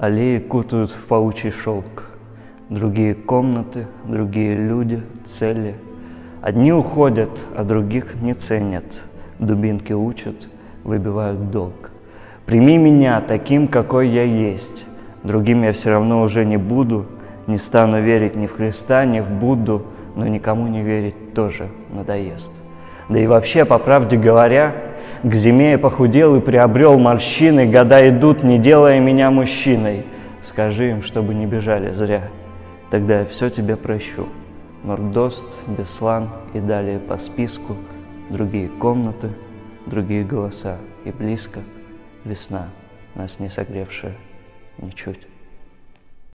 Аллеи кутают в паучий шелк. Другие комнаты, другие люди, цели. Одни уходят, а других не ценят. Дубинки учат, выбивают долг. Прими меня таким, какой я есть. Другим я все равно уже не буду, не стану верить ни в Христа, ни в Будду, но никому не верить тоже надоест. Да и вообще, по правде говоря, к зиме я похудел и приобрел морщины, года идут, не делая меня мужчиной. Скажи им, чтобы не бежали зря, тогда я все тебе прощу. Нордост, Беслан и далее по списку, другие комнаты, другие голоса и близко весна, нас не согревшая ничуть.